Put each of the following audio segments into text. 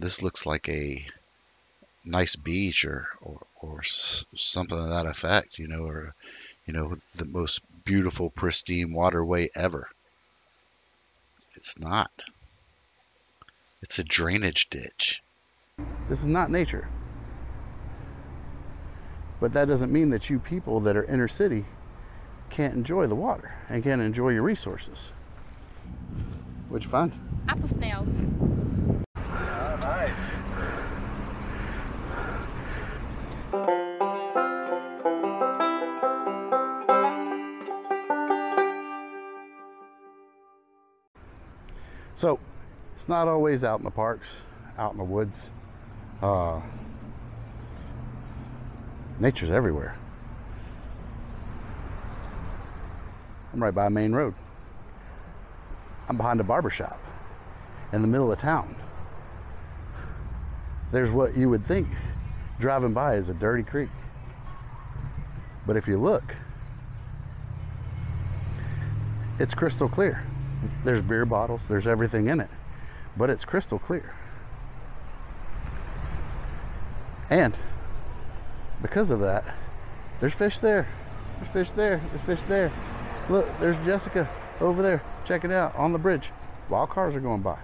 this looks like a nice beach or or, or something of that effect, you know, or you know the most beautiful pristine waterway ever. It's not. It's a drainage ditch. This is not nature. But that doesn't mean that you people that are inner city can't enjoy the water and can't enjoy your resources. What'd you find? Apple snails. So, it's not always out in the parks, out in the woods. Uh, nature's everywhere. I'm right by a main road. I'm behind a barber shop in the middle of town. There's what you would think driving by is a dirty creek. But if you look, it's crystal clear. There's beer bottles, there's everything in it, but it's crystal clear. And because of that, there's fish there. There's fish there. There's fish there. Look, there's Jessica over there. Check it out on the bridge while cars are going by.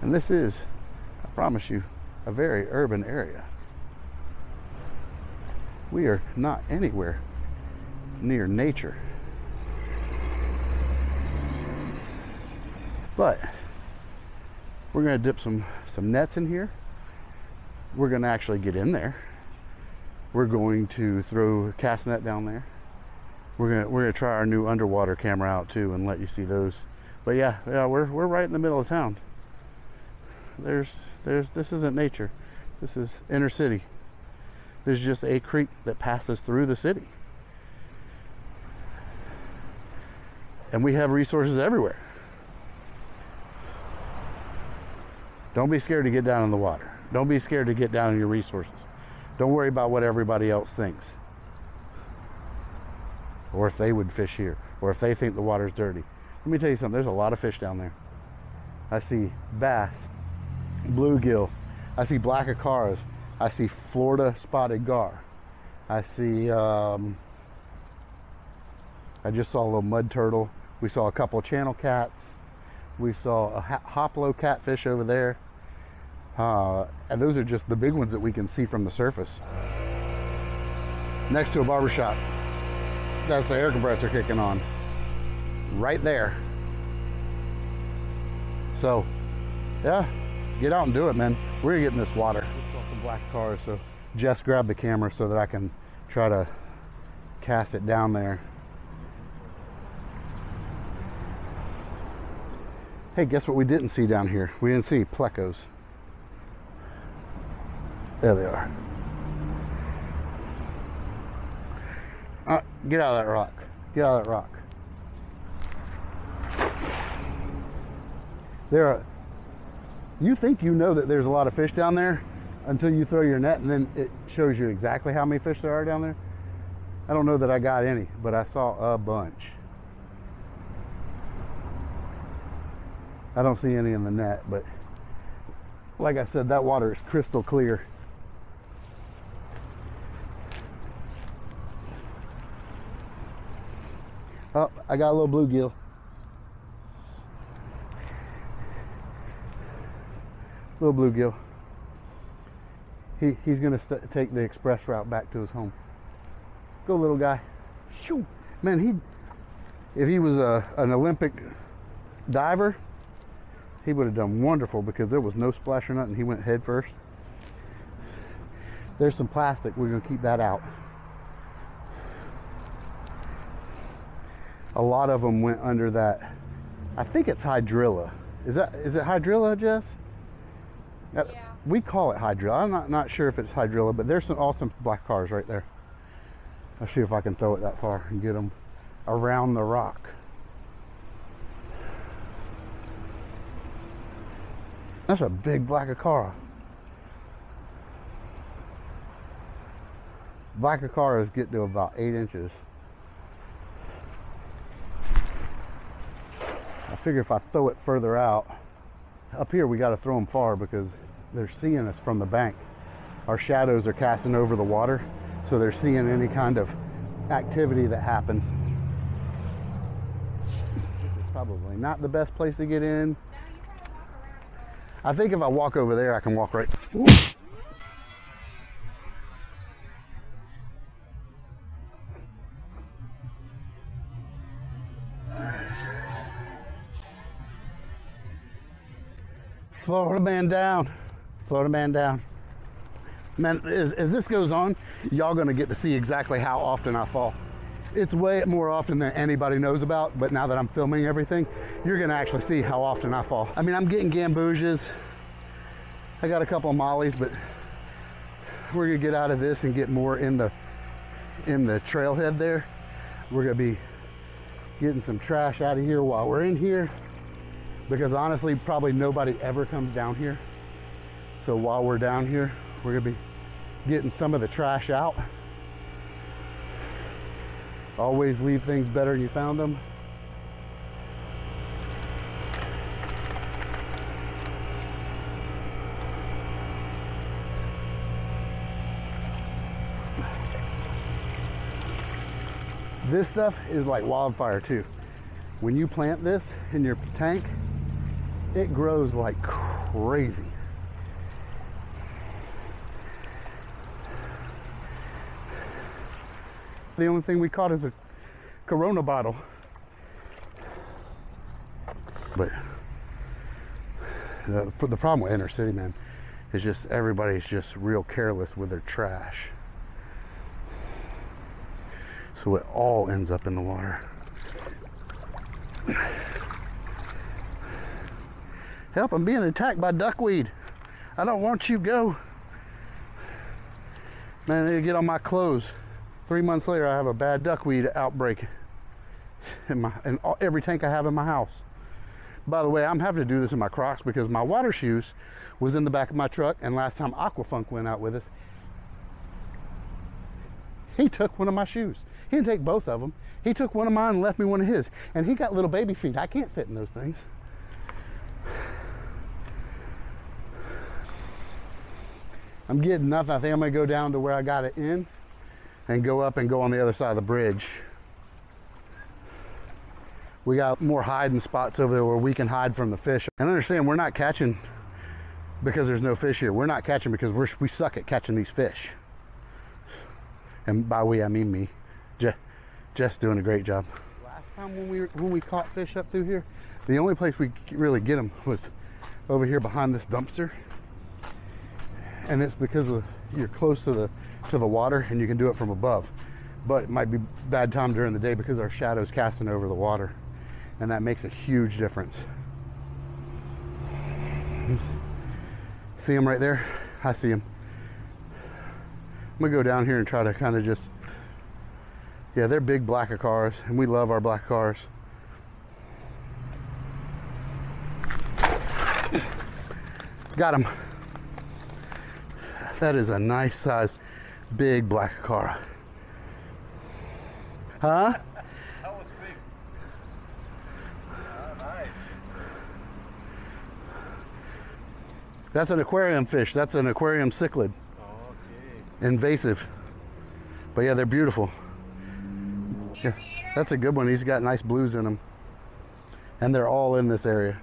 And this is, I promise you, a very urban area. We are not anywhere near nature. But we're to dip some some nets in here. We're to actually get in there. We're going to throw a cast net down there. We're to we're to try our new underwater camera out too and let you see those. But yeah, yeah, we're we're right in the middle of town. There's there's this isn't nature. This is inner city. There's just a creek that passes through the city. And we have resources everywhere. Don't be scared to get down in the water. Don't be scared to get down in your resources. Don't worry about what everybody else thinks. Or if they would fish here, or if they think the water's dirty. Let me tell you something, there's a lot of fish down there. I see bass, bluegill, I see black acaras, I see Florida spotted gar. I see, um, I just saw a little mud turtle. We saw a couple channel cats. We saw a hoplo catfish over there. Uh, and those are just the big ones that we can see from the surface. Next to a barber shop. That's the air compressor kicking on. Right there. So, yeah, get out and do it, man. We're getting this water black acaras. So Jess grabbed the camera so that I can try to cast it down there. Hey, guess what we didn't see down here? We didn't see plecos. There they are. Uh, get out of that rock. Get out of that rock. There are, you think you know that there's a lot of fish down there? Until you throw your net and then it shows you exactly how many fish there are down there. I don't know that I got any, but I saw a bunch. I don't see any in the net, but like I said, that water is crystal clear. Oh, I got a little bluegill. Little bluegill he, he's going to take the express route back to his home. Go, little guy. Shoo. Man, he, if he was a, an Olympic diver, he would have done wonderful because there was no splash or nothing. He went head first. There's some plastic. We're going to keep that out. A lot of them went under that. I think it's hydrilla. Is that is it hydrilla, Jess? Yeah we call it hydrilla. I'm not, not sure if it's hydrilla, but there's some awesome black acaras right there. I'll see if I can throw it that far and get them around the rock. That's a big black acara. Black acaras get to about eight inches. I figure if I throw it further out, up here we got to throw them far because they're seeing us from the bank. Our shadows are casting over the water, so they're seeing any kind of activity that happens. This is probably not the best place to get in. I think if I walk over there, I can walk right. Florida man down. Florida man down. Man, as, as this goes on, y'all gonna get to see exactly how often I fall. It's way more often than anybody knows about, but now that I'm filming everything, you're gonna actually see how often I fall. I mean, I'm getting gambusias. I got a couple of mollies, but we're gonna get out of this and get more in the in the trailhead there. We're gonna be getting some trash out of here while we're in here because honestly, probably nobody ever comes down here. So while we're down here, we're gonna be getting some of the trash out. Always leave things better than you found them. This stuff is like wildfire too. When you plant this in your tank, it grows like crazy. The only thing we caught is a Corona bottle. But the, the problem with inner city, man, is just everybody's just real careless with their trash. So it all ends up in the water. Help, I'm being attacked by duckweed. I don't want you go. Man, I need to get on my clothes. Three months later, I have a bad duckweed outbreak in my in every tank I have in my house. By the way, I'm having to do this in my Crocs because my water shoes was in the back of my truck, and last time Aquafunk went out with us, he took one of my shoes. He didn't take both of them. He took one of mine and left me one of his. And he got little baby feet. I can't fit in those things. I'm getting nothing. I think I'm gonna go down to where I got it in and go up and go on the other side of the bridge. We got more hiding spots over there where we can hide from the fish. And understand, we're not catching because there's no fish here. We're not catching because we're, we suck at catching these fish. And by we, I mean me. Je, Jess doing a great job. Last time when we when we caught fish up through here, the only place we really get them was over here behind this dumpster. And it's because of, you're close to the to the water and you can do it from above. But it might be bad time during the day because our shadow's casting over the water. And that makes a huge difference. See them right there? I see them. I'm gonna go down here and try to kind of just, yeah, they're big black acaras and we love our black acaras. Got him. That is a nice size, big black acara. Huh? That was big. Ah, nice. That's an aquarium fish. That's an aquarium cichlid. Okay. Invasive. But yeah, they're beautiful. Yeah, that's a good one. He's got nice blues in them. And they're all in this area.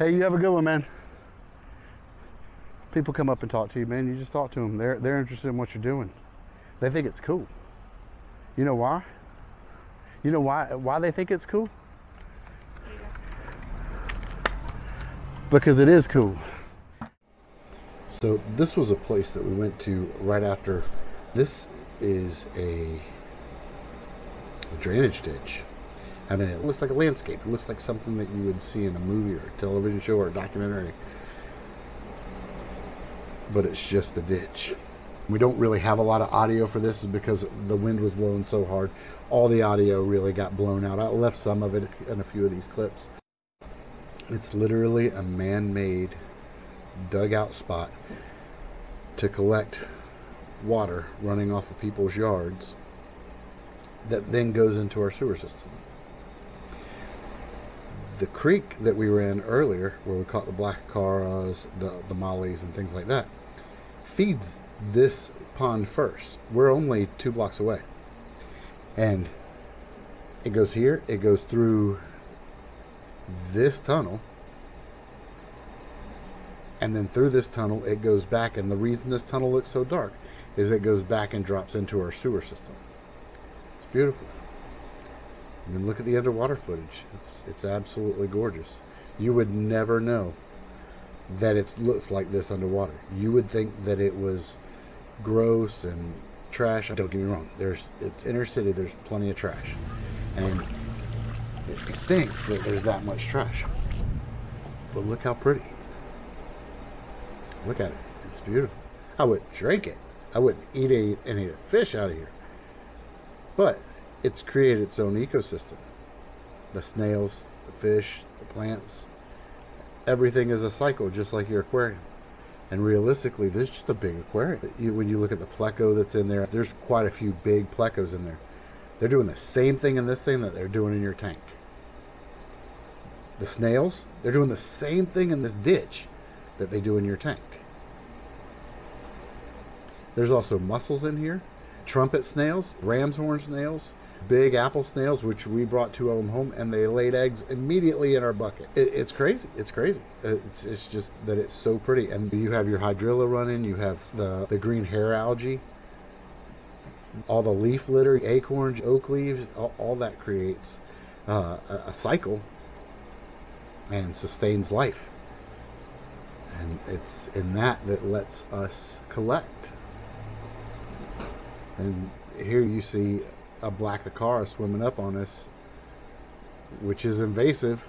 Hey, you have a good one, man. People come up and talk to you, man. You just talk to them. They're, they're interested in what you're doing. They think it's cool. You know why? You know why why they think it's cool? Because it is cool. So this was a place that we went to right after. This is a, a drainage ditch. I mean, it looks like a landscape. It looks like something that you would see in a movie or a television show or a documentary. But it's just a ditch. We don't really have a lot of audio for this because the wind was blowing so hard. All the audio really got blown out. I left some of it in a few of these clips. It's literally a man made dugout spot to collect water running off of people's yards that then goes into our sewer system. The creek that we were in earlier, where we caught the black acaras, the, the mollies, and things like that, feeds this pond first. We're only two blocks away. And it goes here, it goes through this tunnel, and then through this tunnel, it goes back. And the reason this tunnel looks so dark is it goes back and drops into our sewer system. It's beautiful. And then look at the underwater footage. It's it's absolutely gorgeous. You would never know that it looks like this underwater. You would think that it was gross and trash. Don't get me wrong. There's it's inner city. There's plenty of trash, and it stinks that there's that much trash. But look how pretty. Look at it. It's beautiful. I wouldn't drink it. I wouldn't eat a, any of the fish out of here. But it's created its own ecosystem. The snails, the fish, the plants, everything is a cycle, just like your aquarium. And realistically, this is just a big aquarium. When you look at the pleco that's in there, there's quite a few big plecos in there. They're doing the same thing in this thing that they're doing in your tank. The snails, they're doing the same thing in this ditch that they do in your tank. There's also mussels in here, trumpet snails, ram's horn snails, big apple snails, which we brought two of them home, and they laid eggs immediately in our bucket. It, it's crazy. It's crazy. It's, it's just that it's so pretty. And you have your hydrilla running, you have the, the green hair algae, all the leaf litter, acorns, oak leaves, all, all that creates uh, a, a cycle and sustains life. And it's in that that lets us collect. And here you see a black acara swimming up on us, which is invasive.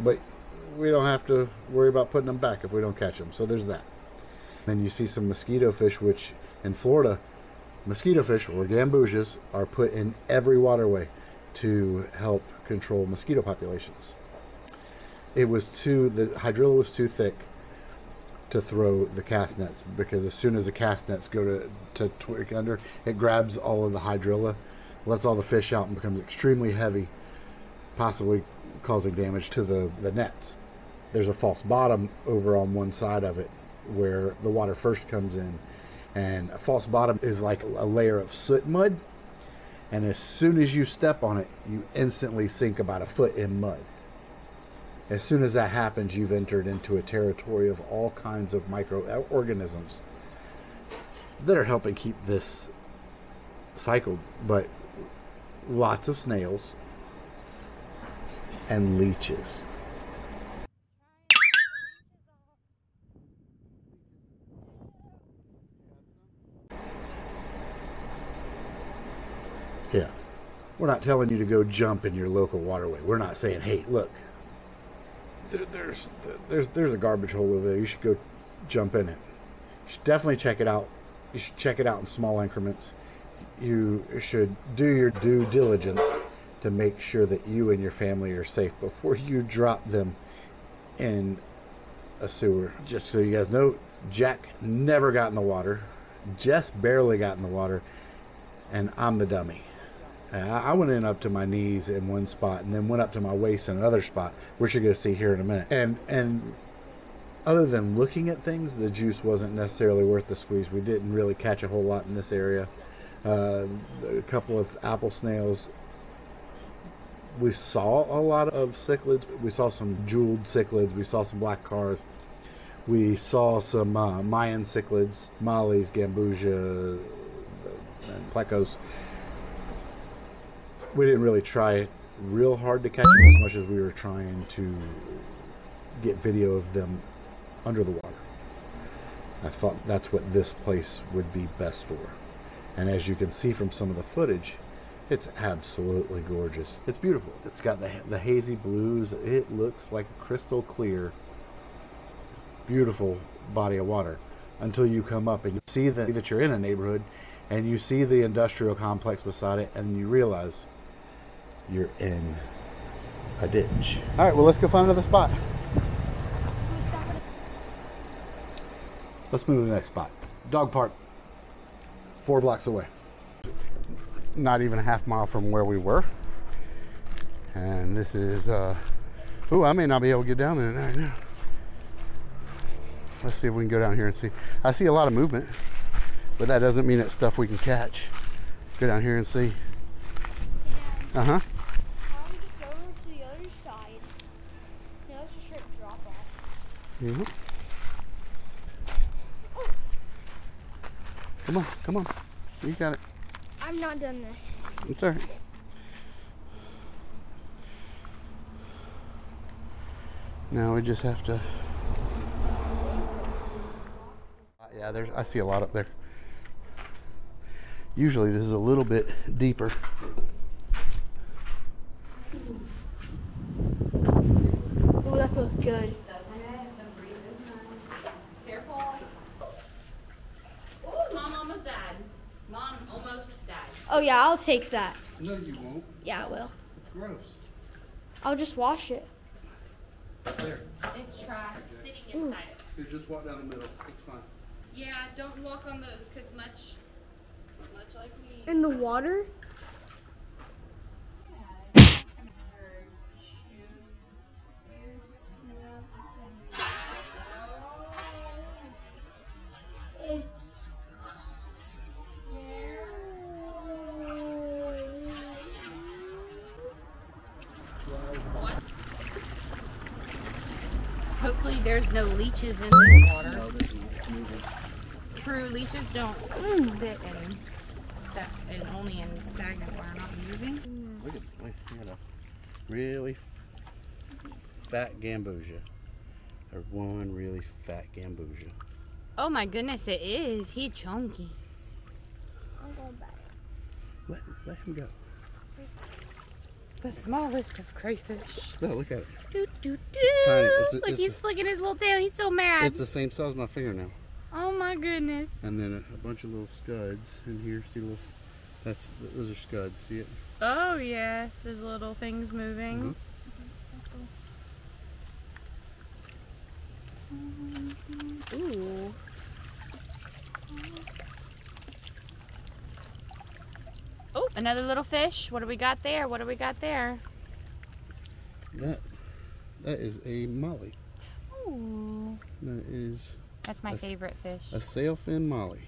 But we don't have to worry about putting them back if we don't catch them. So there's that. Then you see some mosquito fish, which in Florida, mosquito fish or gambusias are put in every waterway to help control mosquito populations. It was too, the hydrilla was too thick to throw the cast nets because as soon as the cast nets go to, to tweak under, it grabs all of the hydrilla, lets all the fish out, and becomes extremely heavy, possibly causing damage to the, the nets. There's a false bottom over on one side of it where the water first comes in, and a false bottom is like a layer of soot mud. And as soon as you step on it, you instantly sink about a foot in mud. As soon as that happens, you've entered into a territory of all kinds of microorganisms that are helping keep this cycle. But lots of snails and leeches. Yeah. We're not telling you to go jump in your local waterway. We're not saying, hey, look, there, there's there's there's a garbage hole over there. You should go jump in it. You should definitely check it out. You should check it out in small increments. You should do your due diligence to make sure that you and your family are safe before you drop them in a sewer. Just so you guys know, Jack never got in the water. Jess barely got in the water, and I'm the dummy. I I went in up to my knees in one spot, and then went up to my waist in another spot, which you're going to see here in a minute. And and other than looking at things, the juice wasn't necessarily worth the squeeze. We didn't really catch a whole lot in this area. Uh, a couple of apple snails. We saw a lot of cichlids. We saw some jeweled cichlids. We saw some black acaras. We saw some uh, Mayan cichlids, mollies, gambusia, and plecos we didn't really try real hard to catch them as much as we were trying to get video of them under the water. I thought that's what this place would be best for. And as you can see from some of the footage, it's absolutely gorgeous. It's beautiful. It's got the, the hazy blues. It looks like a crystal clear, beautiful body of water until you come up and you see that, that you're in a neighborhood and you see the industrial complex beside it and you realize you're in a ditch. All right, well, let's go find another spot. Let's move to the next spot. Dog park, four blocks away. not even a half mile from where we were. And this is, uh, oh, I may not be able to get down in there right now. Let's see if we can go down here and see. I see a lot of movement, but that doesn't mean it's stuff we can catch. Go down here and see. Uh huh. I'll just go to the other side. Now it's just a drop Mhm. Come on, come on. You got it. I'm not done this. It's all right. Now we just have to. Yeah, there's. I see a lot up there. Usually this is a little bit deeper. Oh, that feels good. Oh yeah, I'll take that. No, you won't. Yeah, I will. It's gross. I'll just wash it. It's up there. It's trash sitting inside it. You just walk down the middle. It's fine. Yeah, don't walk on those because much, much like me. In the water? Hopefully, there's no leeches in this water. True, leeches don't sit in stuff and only in stagnant water, not moving. Look at, look, you got a really fat gambusia. Or one really fat gambusia. Oh my goodness, it is. He chunky. I'm going back. Let, let him go. The smallest of crayfish. No, look at it. Doo, doo, doo. tiny. It's a- Look, it's he's a- flicking his little tail. He's so mad. It's the same size as my fingernail. oh my goodness. And then a, a bunch of little scuds in here. See little, that's, those are scuds. See it? Oh yes, there's little things moving. Mm-hmm. Ooh. Oh, another little fish. What do we got there? What do we got there? That, that is a molly. Ooh. That is That's my That's- favorite fish. a sailfin molly.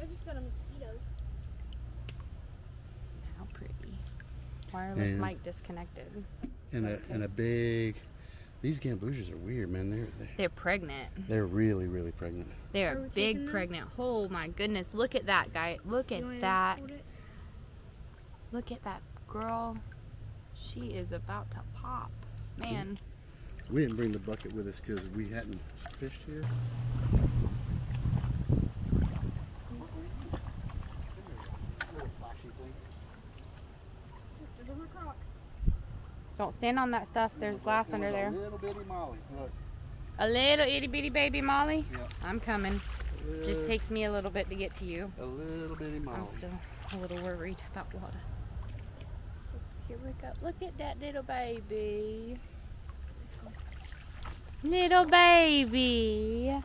I just got a mosquito. How pretty. Wireless And- mic disconnected. And a, and a big, these gambusias are weird, man. They're, they're, They're pregnant. they're really, really pregnant. They're Are big pregnant. Oh my goodness. Look at that guy. Look at that. Look at that girl. She is about to pop. Man. We didn't bring the bucket with us because we hadn't fished here. Don't stand on that stuff. There's glass under there. Little bitty molly. Look, A little itty bitty baby Molly. Yeah. I'm coming. Just takes me a little bit to get to you. a little bitty molly. I'm still a little worried about water. Here we go. Look at that little baby. Little baby.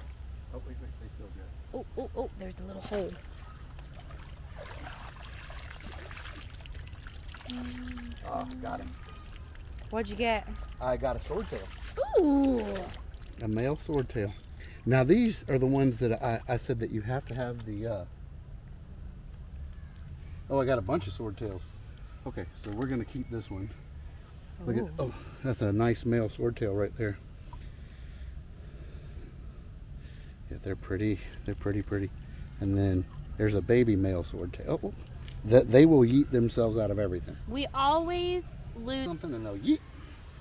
Oh, wait, wait, stay still, good. Oh, oh, oh, there's a little hole. Oh, got him. What'd you get? I got a swordtail. Ooh. A male swordtail. Now these are the ones that I, I said that you have to have the. Uh... Oh, I got a bunch of swordtails. Okay, so we're gonna keep this one. Look at oh, that's a nice male swordtail right there. Yeah, they're pretty. They're pretty pretty. And then there's a baby male swordtail. Oh, that they will yeet themselves out of everything. We always lose. Something and they'll yeet.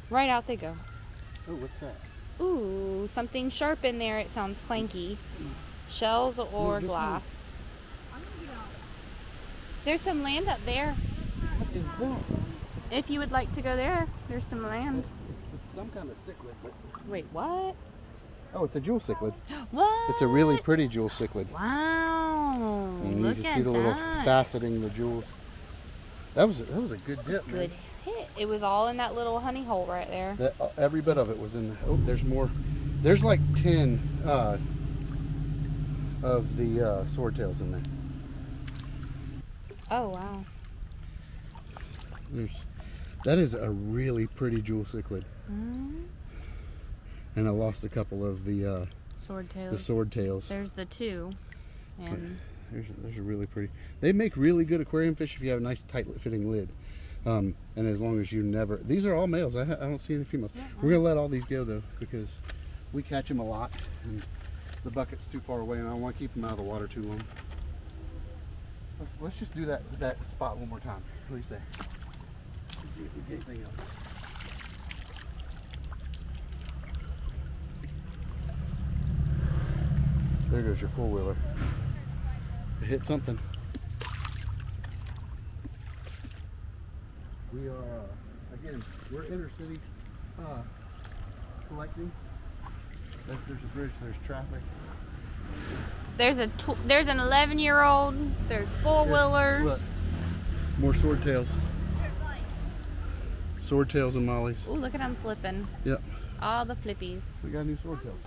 Right out they go. Oh, what's that? Ooh, something sharp in there. It sounds clanky. Shells or just glass. There's some land up there. What is that? If you would like to go there, there's some land. It's, it's some kind of cichlid. But... Wait, what? Oh, it's a jewel cichlid. What? It's a really pretty jewel cichlid. Wow. And Look you can at see the little faceting the jewels. That was that was a good dip, man. Good hit. It was all in that little honey hole right there. That, uh, every bit of it was in. The, oh, there's more. There's like ten uh, of the uh, swordtails in there. Oh wow. There's, that is a really pretty jewel cichlid. Mm, And I lost a couple of the uh, sword tails. the sword tails. There's the two, and There's, there's a really pretty. They make really good aquarium fish if you have a nice tight fitting lid. Um, and as long as you never, these are all males. I, I don't see any females. We're gonna let all these go though because we catch them a lot, and the bucket's too far away, and I don't want to keep them out of the water too long. Let's, let's just do that that spot one more time. What do you say? Let's see if we get anything else. There goes your four wheeler. It hit something. We are, uh, again, we're inner city uh, collecting. There's, there's a bridge, there's traffic. there's a tw- there's an 11 year old. There's four wheelers. look. More sword tails. Sword tails and mollies. Oh, look at them flipping. Yep. All the flippies. We got new sword tails.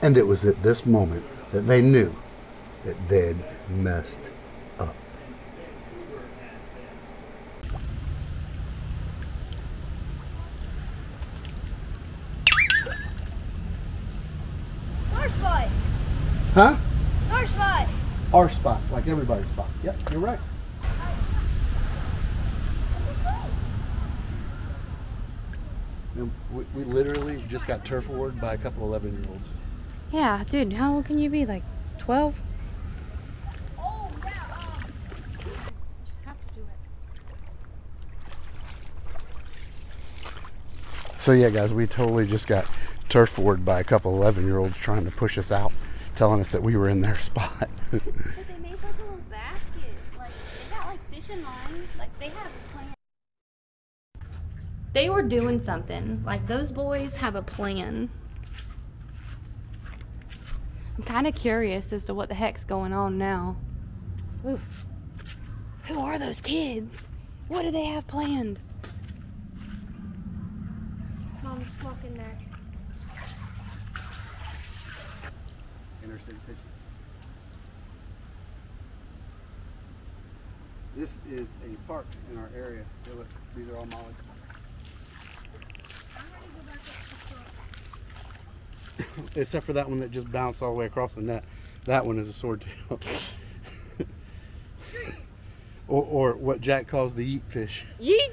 And it was at this moment that they knew that they'd messed up. Our spot. Huh? Our spot. Like everybody's spot. Yep, you're right. And We, we literally just got turf ward by a couple 11 year olds. Yeah, dude, how old can you be? Like 12? Oh yeah. Um, Just have to do it. So yeah, guys, we totally just got turf ward by a couple 11 year olds trying to push us out, telling us that we were in their spot. but they made like a little basket. Like they got like fishing line. Like they have a plan. They were doing something. Like those boys have a plan. I'm kind of curious as to what the heck's going on now. Ooh. Who are those kids? What do they have planned? Tom's fucking there. Inner city fishing. This is a park in our area. Look, these are all mollies. Except for that one that just bounced all the way across the net. That one is a swordtail. or, or what Jack calls the yeet fish. Yeet!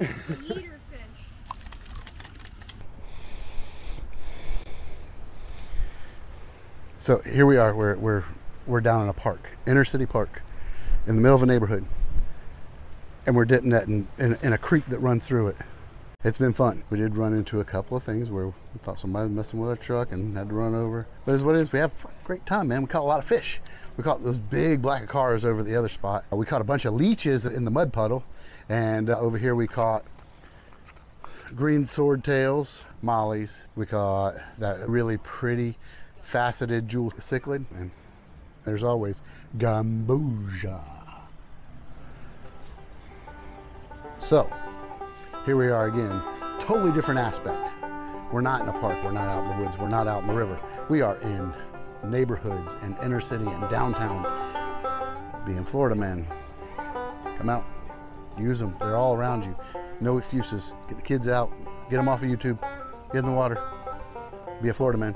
Eater fish. So here we are. We're we're we're down in a park, inner city park, in the middle of a neighborhood, and we're that in, in, in a creek that runs through it. It's been fun. We did run into a couple of things where we thought somebody was messing with our truck and had to run over. But it's what it is. We have a great time, man. We caught a lot of fish. We caught those big black acaras over the other spot. We caught a bunch of leeches in the mud puddle, and uh, over here we caught green swordtails, mollies. We caught that really pretty faceted jewel cichlid, and there's always gambusia. So, here we are again, totally different aspect. We're not in a park, we're not out in the woods, we're not out in the river. We are in neighborhoods and inner city and downtown. Being Florida man, come out, use them. They're all around you. No excuses. Get the kids out, get them off of YouTube, get in the water. Be a Florida man.